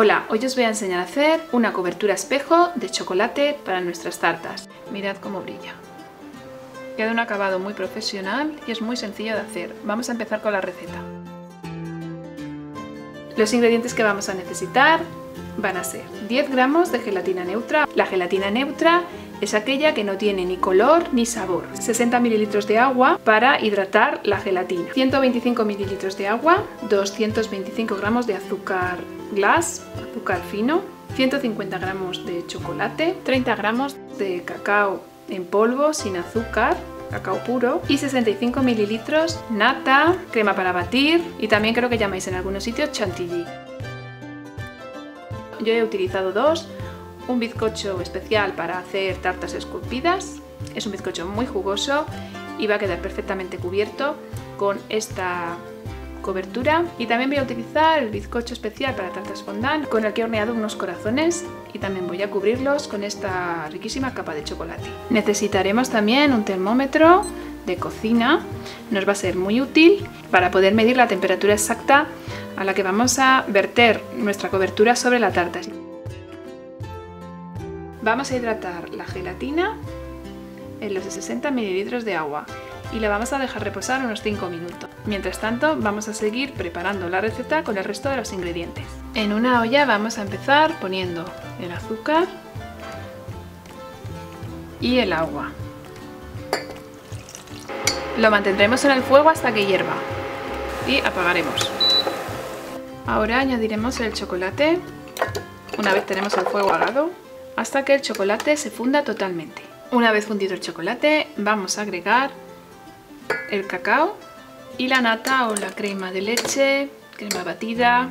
Hola, hoy os voy a enseñar a hacer una cobertura espejo de chocolate para nuestras tartas. Mirad cómo brilla. Queda un acabado muy profesional y es muy sencillo de hacer. Vamos a empezar con la receta. Los ingredientes que vamos a necesitar van a ser 10 gramos de gelatina neutra. La gelatina neutra es aquella que no tiene ni color ni sabor. 60 mililitros de agua para hidratar la gelatina. 125 mililitros de agua, 225 gramos de azúcar glass, azúcar fino, 150 gramos de chocolate, 30 gramos de cacao en polvo sin azúcar, cacao puro y 65 mililitros nata, crema para batir y también creo que llamáis en algunos sitios chantilly. Yo he utilizado dos, un bizcocho especial para hacer tartas esculpidas, es un bizcocho muy jugoso y va a quedar perfectamente cubierto con esta cobertura y también voy a utilizar el bizcocho especial para tartas fondant con el que he horneado unos corazones y también voy a cubrirlos con esta riquísima capa de chocolate. Necesitaremos también un termómetro de cocina, nos va a ser muy útil para poder medir la temperatura exacta a la que vamos a verter nuestra cobertura sobre la tarta. Vamos a hidratar la gelatina en los 60 ml de agua y la vamos a dejar reposar unos 5 minutos. Mientras tanto vamos a seguir preparando la receta con el resto de los ingredientes. En una olla vamos a empezar poniendo el azúcar y el agua. Lo mantendremos en el fuego hasta que hierva y apagaremos. Ahora añadiremos el chocolate una vez tenemos el fuego apagado hasta que el chocolate se funda totalmente. Una vez fundido el chocolate vamos a agregar el cacao y la nata o la crema de leche, crema batida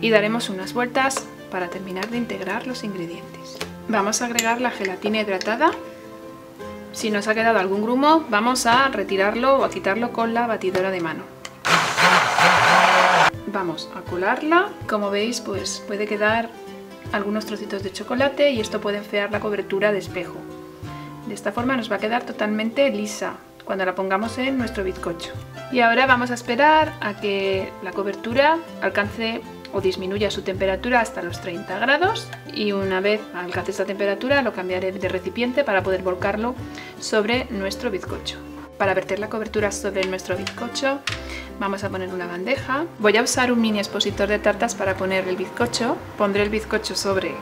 y daremos unas vueltas para terminar de integrar los ingredientes. Vamos a agregar la gelatina hidratada. Si nos ha quedado algún grumo vamos a retirarlo o a quitarlo con la batidora de mano. Vamos a colarla. Como veis pues puede quedar algunos trocitos de chocolate y esto puede enfriar la cobertura de espejo. De esta forma nos va a quedar totalmente lisa, cuando la pongamos en nuestro bizcocho. Y ahora vamos a esperar a que la cobertura alcance o disminuya su temperatura hasta los 30 grados y una vez alcance esta temperatura lo cambiaré de recipiente para poder volcarlo sobre nuestro bizcocho. Para verter la cobertura sobre nuestro bizcocho vamos a poner una bandeja. Voy a usar un mini expositor de tartas para poner el bizcocho. Pondré el bizcocho sobre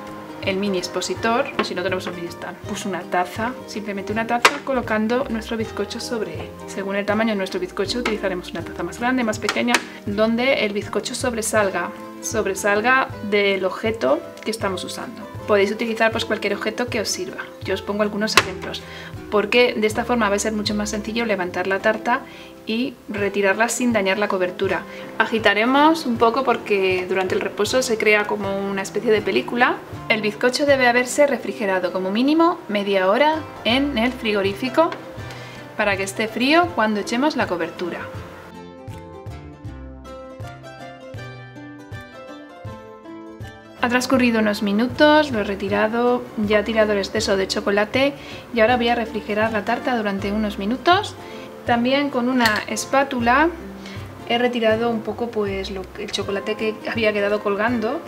el mini expositor, si no tenemos un mini stand, pues una taza, simplemente una taza colocando nuestro bizcocho sobre él. Según el tamaño de nuestro bizcocho utilizaremos una taza más grande, más pequeña, donde el bizcocho sobresalga, sobresalga del objeto que estamos usando. Podéis utilizar pues cualquier objeto que os sirva. Yo os pongo algunos ejemplos, porque de esta forma va a ser mucho más sencillo levantar la tarta y retirarla sin dañar la cobertura. Agitaremos un poco porque durante el reposo se crea como una especie de película. El bizcocho debe haberse refrigerado como mínimo media hora en el frigorífico para que esté frío cuando echemos la cobertura. Ha transcurrido unos minutos, lo he retirado, ya ha tirado el exceso de chocolate y ahora voy a refrigerar la tarta durante unos minutos. También con una espátula he retirado un poco pues el chocolate que había quedado colgando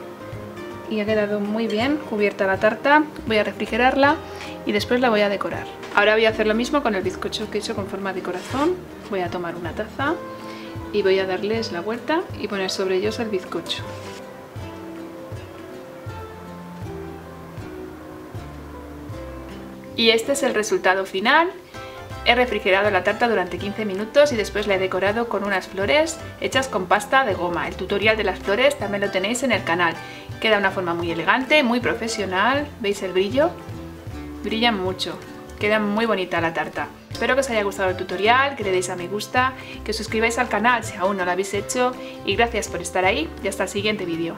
y ha quedado muy bien cubierta la tarta. Voy a refrigerarla y después la voy a decorar. Ahora voy a hacer lo mismo con el bizcocho que he hecho con forma de corazón. Voy a tomar una taza y voy a darles la vuelta y poner sobre ellos el bizcocho. Y este es el resultado final. He refrigerado la tarta durante 15 minutos y después la he decorado con unas flores hechas con pasta de goma. El tutorial de las flores también lo tenéis en el canal. Queda una forma muy elegante, muy profesional. ¿Veis el brillo? Brilla mucho. Queda muy bonita la tarta. Espero que os haya gustado el tutorial, que le deis a me gusta, que os suscribáis al canal si aún no lo habéis hecho y gracias por estar ahí y hasta el siguiente vídeo.